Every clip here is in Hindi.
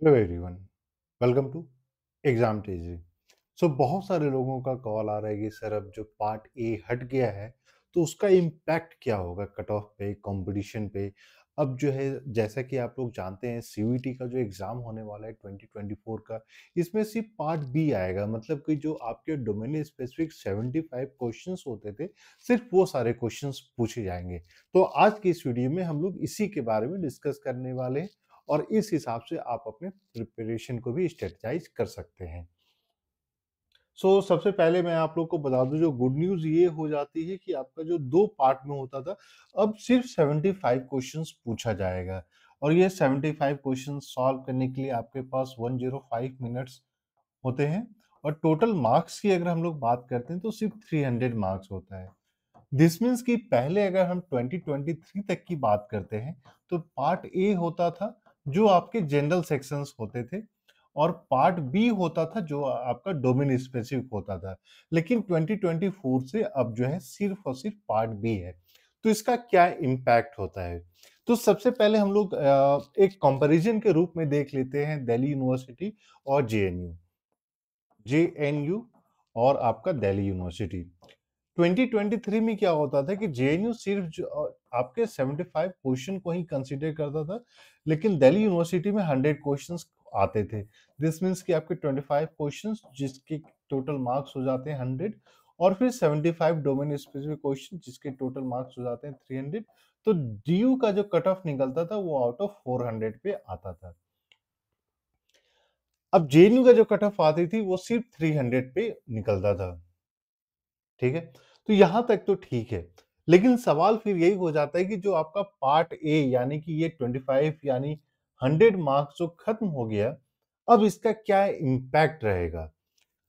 Hello everyone welcome to exam TG so बहुत सारे लोगों का कॉल आ रहा है कि सर, अब जो पार्ट ए हट गया है तो उसका इम्पैक्ट क्या होगा कट ऑफ़ पे कंपटीशन पे? अब जो है, जैसा कि आप लोग जानते हैं सीयूईटी का जो एग्ज़ाम होने वाला है 2024 का, इसमें सिर्फ़ पार्ट बी आएगा। मतलब कि जो आपके डोमेन स्पेसिफिक 75 क्वेश्चंस होते थे, सिर्फ़ वो सारे क्वेश्चंस पूछे जाएँगे। तो आज की इस वीडियो में हम लोग इसी के बारे में डिस्कस करने वाले हैं। और इस हिसाब से आप अपने प्रिपरेशन को भी स्ट्रेटजाइज कर सकते हैं। सो so, सबसे पहले मैं आप लोग को बता दूँ जो गुड न्यूज़ ये हो जाती है कि आपका जो दो पार्ट में होता था अब सिर्फ़ 75 क्वेश्चंस पूछा जाएगा। और ये 75 क्वेश्चन सॉल्व करने के लिए आपके पास 105 मिनट्स होते हैं। और टोटल मार्क्स की अगर हम लोग बात करते हैं तो सिर्फ़ 300 मार्क्स होता है। दिस मीन्स कि पहले अगर हम 2023 तक की बात करते हैं तो पार्ट ए होता था जो आपके जनरल सेक्शंस होते थे और पार्ट बी होता था जो आपका डोमेन स्पेसिफिक होता था। लेकिन 2024 से अब जो है सिर्फ़ और सिर्फ़ पार्ट बी है। तो इसका क्या इम्पैक्ट होता है? तो सबसे पहले हम लोग एक कंपैरिजन के रूप में देख लेते हैं दिल्ली यूनिवर्सिटी और जेएनयू जेएनयू और आपका दिल्ली यूनिवर्सिटी 2023 में क्या होता था कि जेएनयू सिर्फ़ आपके 75 क्वेश्चन को ही कंसीडर करता था, लेकिन दिल्ली यूनिवर्सिटी में 100 क्वेश्चंस आते थे। दिस मीन्स कि आपके 25 क्वेश्चंस जिसके टोटल मार्क्स हो जाते हैं 100 और फिर 75 डोमेन स्पेसिफिक क्वेश्चन जिसके टोटल मार्क्स हो जाते हैं 300 तो डीयू का जो कट ऑफ़ निकलता था वो आउट ऑफ़ 400 पे आता था। अब जेएनयू का जो कट ऑफ़ आती थी वो सिर्फ़ 300 पे निकलता था। ठीक है? तो यहाँ तक तो ठीक है। लेकिन सवाल फिर यही हो जाता है कि जो आपका पार्ट ए यानी कि ये 25 यानी 100 मार्क्स जो खत्म हो गया, अब इसका क्या इम्पैक्ट रहेगा?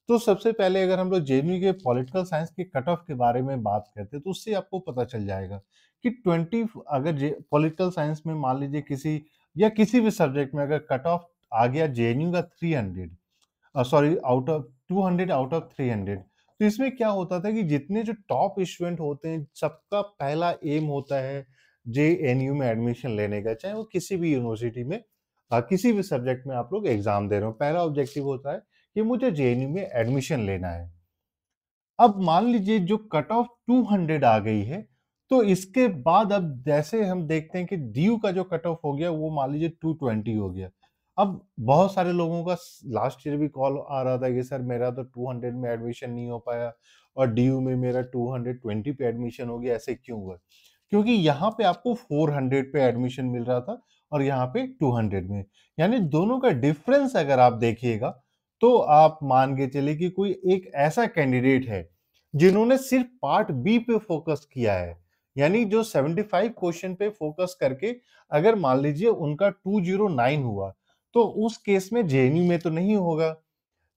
तो सबसे पहले अगर हम लोग जेएनयू के पॉलिटिकल साइंस के कट ऑफ़ के बारे में बात करते हैं तो उससे आपको पता चल जाएगा कि 20 अगर पॉलिटिकल साइंस में मान लीजिए किसी या किसी भी सब्जेक्ट में अगर कट ऑफ़ आ गया जेएनयू का 300 sorry out of 200 out of 300 तो इसमें क्या होता था कि जितने जो टॉप स्टूडेंट होते हैं सबका पहला एम होता है जे एन यू में एडमिशन लेने का चाहे वो किसी भी यूनिवर्सिटी में आ, किसी भी सब्जेक्ट में आप लोग एग्ज़ाम दे रहे हो। पहला ऑब्जेक्टिव होता है कि मुझे जे एन यू में एडमिशन लेना है। अब मान लीजिए जो कट ऑफ़ 200 आ गई है तो इसके बाद अब जैसे हम देखते हैं कि डीयू का जो कट ऑफ़ हो गया वो मान लीजिए 220 हो गया। अब बहुत सारे लोगों का लास्ट ईयर भी कॉल आ रहा था कि, सर, मेरा तो 200 में एडमिशन नहीं हो पाया और डीयू में मेरा 220 पे एडमिशन हो गया, ऐसे क्यों हुआ? क्योंकि यहाँ पे आपको 400 पे एडमिशन मिल रहा था और यहाँ पे 200 में। यानी दोनों का डिफरेंस अगर आप देखिएगा तो आप मान के चले कि कोई एक ऐसा कैंडिडेट है, जिन्होंने सिर्फ़ पार्ट बी पे फोकस किया है। यानी जो 75 क्वेश्चन पे फोकस करके, अगर मान लीजिए उनका 209 हुआ तो उस केस में जेएनयू में तो नहीं होगा।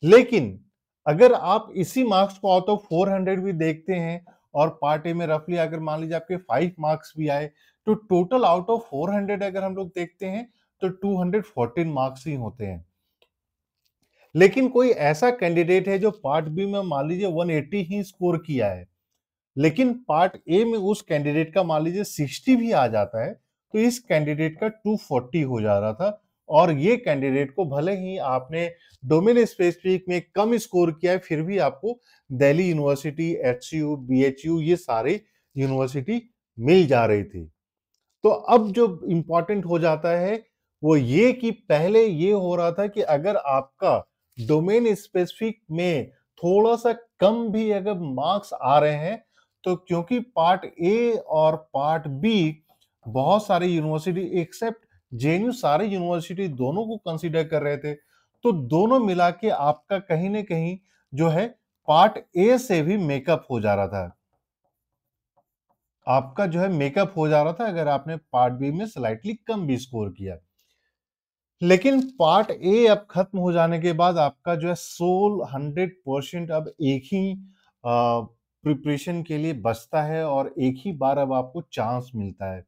लेकिन अगर आप इसी मार्क्स को आउट ऑफ़ 400 भी देखते हैं और पार्ट ए में रफली अगर मान लीजिए आपके फाइव मार्क्स भी आए तो टोटल आउट ऑफ़ 400 अगर हम लोग देखते हैं तो 214 मार्क्स ही होते हैं। लेकिन कोई ऐसा कैंडिडेट है जो पार्ट बी में मान लीजिए 180 ही स्कोर किया है, लेकिन पार्ट ए में उस कैंडिडेट का मान लीजिए 60 भी आ जाता है तो इस कैंडिडेट का 240 हो जा रहा था। और ये कैंडिडेट को भले ही आपने डोमेन स्पेसिफिक में कम स्कोर किया है, फिर भी आपको Delhi university H U B H U ये सारे यूनिवर्सिटी मिल जा रही थी। तो अब जो इंपॉर्टेंट हो जाता है, वो ये कि पहले ये हो रहा था कि अगर आपका डोमेन स्पेसिफिक में थोड़ा सा कम भी अगर मार्क्स आ रहे हैं तो क्योंकि पार्ट ए और पार्ट बी बहुत सारी यूनिवर्सिटी एक्सेप्ट जेएनयू सारे यूनिवर्सिटी दोनों को कंसिडर कर रहे थे तो दोनों मिला के आपका कहीं ना कहीं जो है पार्ट ए से भी मेकअप हो जा रहा था। आपका जो है मेकअप हो जा रहा था अगर आपने पार्ट बी में स्लाइटली कम भी स्कोर किया। लेकिन पार्ट ए अब खत्म हो जाने के बाद आपका जो है सोल हंड्रेड परसेंट अब एक ही प्रिपरेशन के लिए बचता है और एक ही बार अब आपको चांस मिलता है।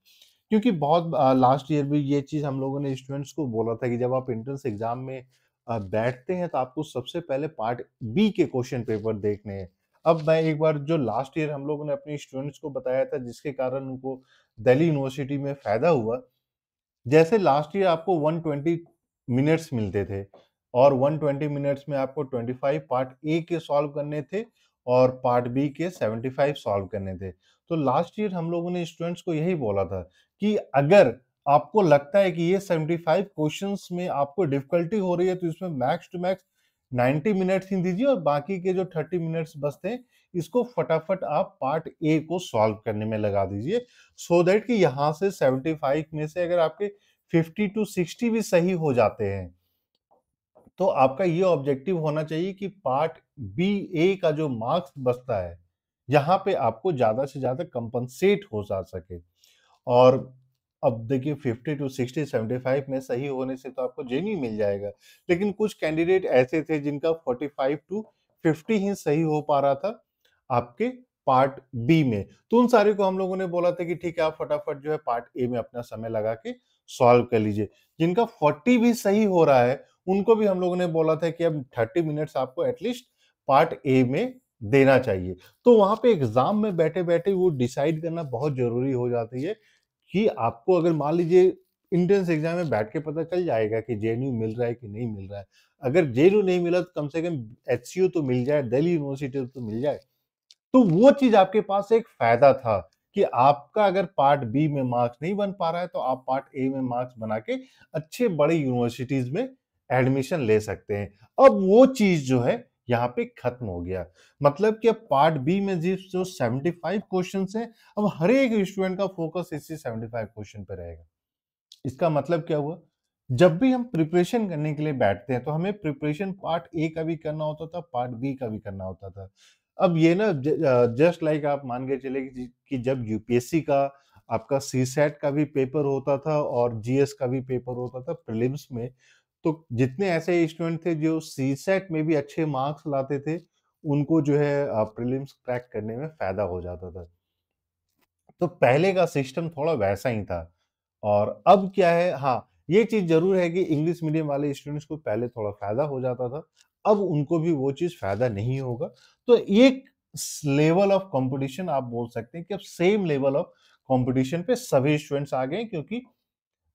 क्योंकि बहुत लास्ट ईयर भी ये चीज़ हम लोगों ने स्टूडेंट्स को बोला था कि जब आप एंट्रेंस एग्ज़ाम में बैठते हैं तो आपको सबसे पहले पार्ट बी के क्वेश्चन पेपर देखने हैं। अब मैं एक बार जो लास्ट ईयर हम लोगों ने अपने स्टूडेंट्स को बताया था, जिसके कारण उनको दिल्ली यूनिवर्सिटी में फ़ायदा हुआ, जैसे लास्ट ईयर आपको 120 मिनट्स मिलते थे और 120 मिनट्स में आपको 25 पार्ट ए के सॉल्व करने थे और पार्ट बी के 75 सॉल्व करने थे। तो लास्ट ईयर हम लोगों ने स्टूडेंट्स को यही बोला था कि अगर आपको लगता है कि ये 75 क्वेश्चंस में आपको डिफिकल्टी हो रही है तो इसमें मैक्स टू मैक्स 90 मिनट्स ही दीजिए और बाकी के जो 30 मिनट्स बचते हैं, इसको फटाफट आप पार्ट ए को सॉल्व करने में लगा दीजिए। सो दैट कि यहाँ से 75 में से अगर आपके 50 टू 60 भी सही हो जाते हैं तो आपका ये ऑब्जेक्टिव होना चाहिए कि पार्ट बी ए का जो मार्क्स बचता है, यहाँ पे आपको ज़्यादा से ज़्यादा कंपनसेट हो जा सके। और अब देखिए 50 टू 60 75 में सही होने से तो आपको जेनी मिल जाएगा। लेकिन कुछ कैंडिडेट ऐसे थे जिनका 45 टू 50 ही सही हो पा रहा था आपके पार्ट बी में। तो उन सारे को हम लोगों ने बोला था कि ठीक है, आप फटाफट जो है पार्ट ए में अपना समय लगा के सॉल्व कर लीजिए। जिनका 40 भी सही हो रहा है, उनको भी हम लोगों ने बोला था कि अब 30 मिनट्स आपको एटलीस्ट पार्ट ए में देना चाहिए। तो वहाँ पे एग्ज़ाम में बैठे बैठे वो डिसाइड करना बहुत ज़रूरी हो जाती है कि आपको अगर मान लीजिए इंट्रेंस एग्ज़ाम में बैठ के पता चल जाएगा कि जेएनयू मिल रहा है कि नहीं मिल रहा है। अगर जेएनयू नहीं मिला तो कम से कम एच तो मिल जाए, दिल्ली यूनिवर्सिटी तो मिल जाए। तो वो चीज़ आपके पास एक फ़ायदा था कि आपका अगर पार्ट बी में मार्क्स नहीं बन पा रहा है तो आप पार्ट ए में मार्क्स बना के अच्छे बड़े यूनिवर्सिटीज में एडमिशन ले सकते हैं। अब वो चीज़ जो है यहाँ पे खत्म हो गया। मतलब कि अब पार्ट बी में जिस जो 75 क्वेश्चन है, अब हर एक स्टूडेंट का फोकस इसी 75 क्वेश्चन पे रहेगा। इसका मतलब क्या हुआ? जब भी हम प्रिपरेशन करने के लिए बैठते हैं तो हमें प्रिपरेशन पार्ट ए का भी करना होता था पार्ट बी का भी करना होता था। अब ये ना जस्ट लाइक आप मान के चले कि जब यूपीएससी का, आपका सी सेट का भी पेपर होता था और जीएस का भी पेपर होता था प्रीलिम्स में तो जितने ऐसे स्टूडेंट थे जो सी सेट में भी अच्छे मार्क्स लाते थे, उनको जो है प्रीलिम्स क्रैक करने में फ़ायदा हो जाता था। तो पहले का सिस्टम थोड़ा वैसा ही था। और अब क्या है हाँ ये चीज़ ज़रूर है कि इंग्लिश मीडियम वाले स्टूडेंट्स को पहले थोड़ा फ़ायदा हो जाता था, अब उनको भी वो चीज़ फ़ायदा नहीं होगा। तो एक लेवल ऑफ़ कंपटीशन आप बोल सकते हैं कि अब सेम लेवल ऑफ़ कंपटीशन पे सभी स्टूडेंट्स आ गए क्योंकि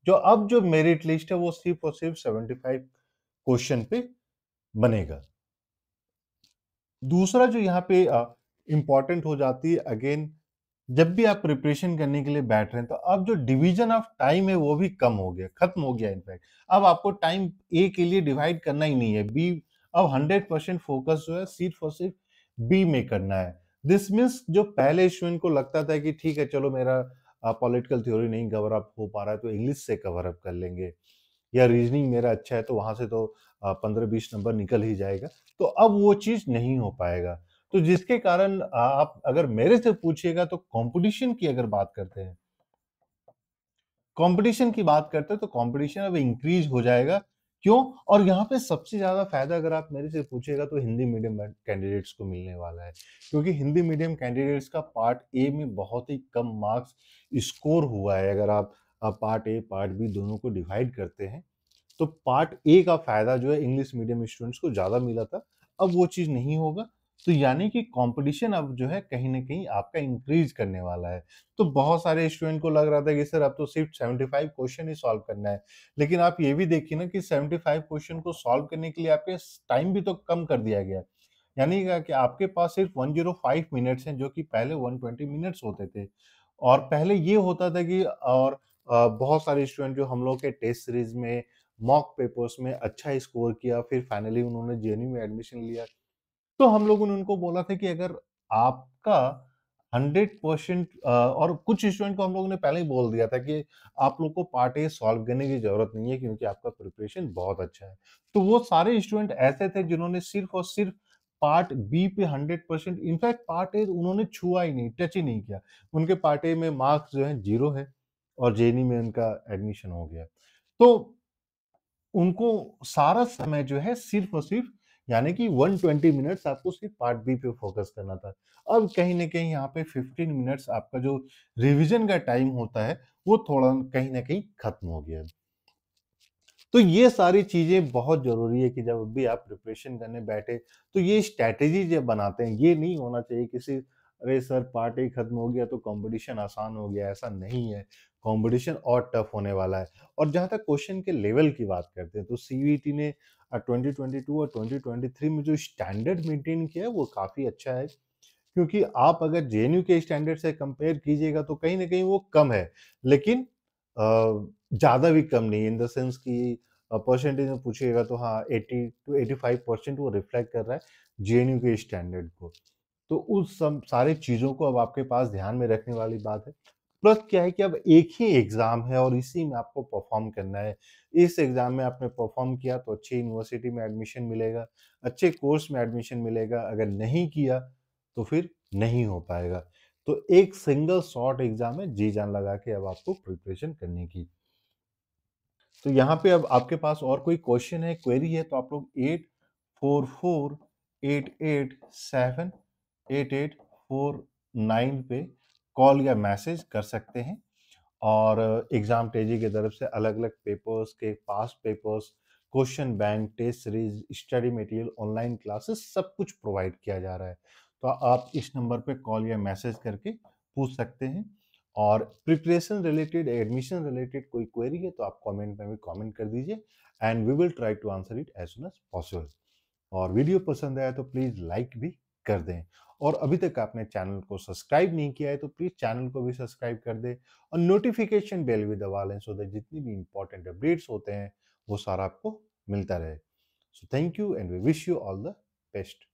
जो अब जो मेरिट लिस्ट है वो सिर्फ़ और सिर्फ़ 75 क्वेश्चन पे बनेगा। दूसरा जो यहाँ पे इंपॉर्टेंट हो जाती है अगेन जब भी आप प्रिपरेशन करने के लिए बैठ रहे हैं तो अब जो डिवीज़न ऑफ़ टाइम है वो भी कम हो गया, खत्म हो गया इनफैक्ट अब आपको टाइम ए के लिए डिवाइड करना ही नहीं है। बी अब हंड्रेड परसेंट फोकस जो है सिर्फ़ और सिर्फ़ बी में करना है। दिस मीन्स जो पहले स्टूडेंट को लगता था कि ठीक है, चलो मेरा पॉलिटिकल थ्योरी नहीं कवर अप हो पा रहा है तो इंग्लिश से कवर अप कर लेंगे। या रीजनिंग मेरा अच्छा है तो वहाँ से तो पंद्रह बीस नंबर निकल ही जाएगा। तो अब वो चीज़ नहीं हो पाएगा। तो जिसके कारण आप अगर मेरे से पूछिएगा तो कंपटीशन की अगर बात करते हैं कंपटीशन की बात करते हैं तो कंपटीशन अब इंक्रीज हो जाएगा। क्यों? और यहाँ पे सबसे ज़्यादा फ़ायदा अगर आप मेरे से पूछेगा तो हिंदी मीडियम कैंडिडेट्स को मिलने वाला है। क्योंकि हिंदी मीडियम कैंडिडेट्स का पार्ट ए में बहुत ही कम मार्क्स स्कोर हुआ है। अगर आप पार्ट ए पार्ट बी दोनों को डिवाइड करते हैं तो पार्ट ए का फ़ायदा जो है इंग्लिश मीडियम स्टूडेंट्स को ज़्यादा मिला था। अब वो चीज़ नहीं होगा। तो यानी कि कंपटीशन अब जो है कहीं ना कहीं आपका इंक्रीज करने वाला है। तो बहुत सारे स्टूडेंट को लग रहा था कि सर अब तो सिर्फ़ 75 क्वेश्चन ही सॉल्व करना है। लेकिन आप ये भी देखिए ना कि 75 क्वेश्चन को सॉल्व करने के लिए आपके टाइम भी तो कम कर दिया गया यानी कि आपके पास सिर्फ़ 105 मिनट्स हैं जो कि पहले 120 मिनट्स होते थे। और पहले ये होता था कि और बहुत सारे स्टूडेंट जो हम लोग के टेस्ट सीरीज़ में मॉक पेपर्स में अच्छा स्कोर किया, फिर फाइनली उन्होंने जेएनयू में एडमिशन लिया। तो हम लोगों ने उनको बोला था कि अगर आपका हंड्रेड परसेंट और कुछ स्टूडेंट को हम लोगों ने पहले ही बोल दिया था कि आप लोग को पार्ट ए सॉल्व करने की ज़रूरत नहीं है क्योंकि आपका प्रिपरेशन बहुत अच्छा है। तो वो सारे स्टूडेंट ऐसे थे जिन्होंने सिर्फ़ और सिर्फ़ पार्ट बी पे hundred percent in fact part A उन्होंने छुआ ही नहीं टच ही नहीं किया। उनके पार्ट ए में मार्क्स जो है ज़ीरो है और जेनी में उनका एडमिशन हो गया। तो उनको सारा समय जो है सिर्फ़ और सिर्फ़ यानी कि 120 मिनट्स आपको सिर्फ़ पार्ट बी पे फोकस करना था। अब कहीं ना कहीं यहाँ पे 15 मिनट्स आपका जो रिवीजन का टाइम होता है, वो थोड़ा कहीं ना कहीं खत्म हो गया। तो ये सारी चीज़ें बहुत ज़रूरी है कि जब भी आप प्रिपरेशन करने बैठे तो ये स्ट्रैटेजी जब बनाते हैं, ये नहीं होना चाहिए किसी, अरे सर, पार्ट ए खत्म हो गया तो कंपटीशन आसान हो गया। ऐसा नहीं है। कंपटीशन और टफ होने वाला है। और जहाँ तक क्वेश्चन के लेवल की बात करते हैं तो सीवीटी ने 2022 और 2023 में जो स्टैंडर्ड मेंटेन किया है, वो काफ़ी अच्छा है। क्योंकि आप अगर जेएनयू के स्टैंडर्ड से कंपेयर कीजिएगा तो कहीं ना कहीं वो कम है। लेकिन ज़्यादा भी कम नहीं इन द सेंस कि परसेंटेज में पूछिएगा तो हाँ 80 टू 85 परसेंट वो रिफ्लेक्ट कर रहा है जेएनयू के स्टैंडर्ड को। तो उस सब सारे चीज़ों को अब आपके पास ध्यान में रखने वाली बात है। प्लस क्या है कि अब एक ही एग्ज़ाम है और इसी में आपको परफॉर्म करना है। इस एग्ज़ाम में आपने परफॉर्म किया तो अच्छी यूनिवर्सिटी में एडमिशन मिलेगा, अच्छे कोर्स में एडमिशन मिलेगा, अगर नहीं किया तो फिर नहीं हो पाएगा। तो एक सिंगल शॉर्ट एग्ज़ाम है जी जान लगा के अब आपको प्रिपरेशन करने की। तो यहाँ पे अब आपके पास और कोई क्वेश्चन है, क्वेरी है तो आप लोग eight four four, eight eight seven, eight eight four nine पे कॉल या मैसेज कर सकते हैं और एग्ज़ाम तेज़ी की तरफ़ से अलग अलग पेपर्स के पास papers, question bank, test series, study material, online classes सब कुछ प्रोवाइड किया जा रहा है। तो आप इस नंबर पे कॉल या मैसेज करके पूछ सकते हैं और प्रिपरेशन रिलेटेड, एडमिशन रिलेटेड कोई क्वेरी है तो आप कमेंट में भी कमेंट कर दीजिए and we will try to answer it as soon as possible. और वीडियो पसंद आया तो प्लीज़ लाइक भी कर दें और अभी तक आपने चैनल को सब्सक्राइब नहीं किया है तो प्लीज़ चैनल को भी सब्सक्राइब कर दे और नोटिफिकेशन बेल भी दबा लें सो दैट जितनी भी इंपॉर्टेंट अपडेट्स होते हैं, वो सारा आपको मिलता रहे। So thank you and we wish you all the best